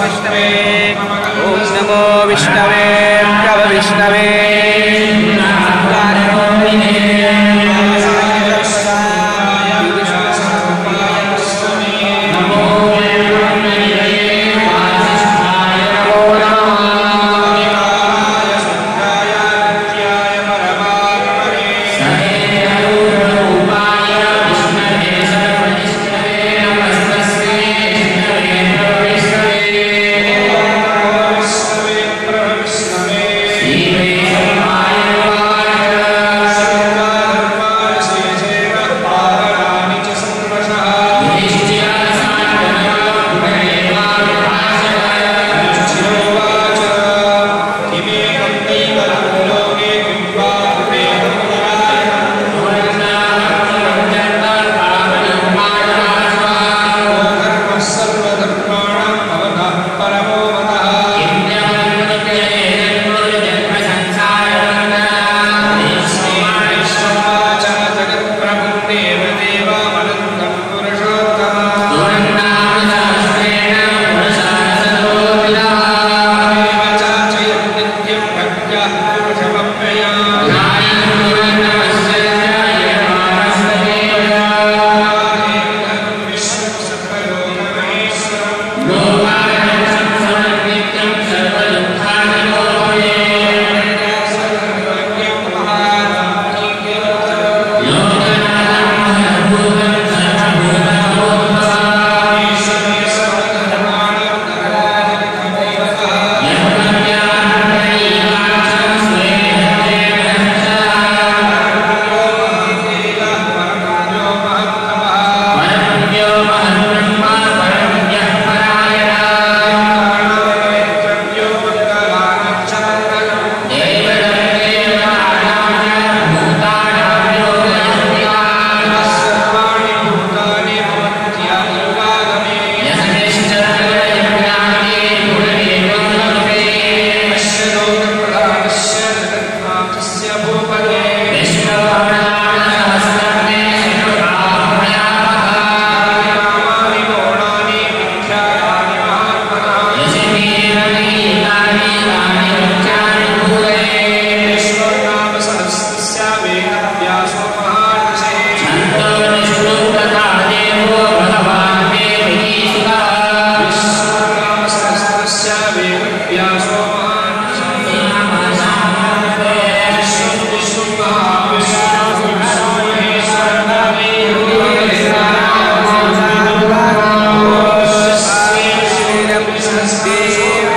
विष्णे मम नमो विष्णवे Deus.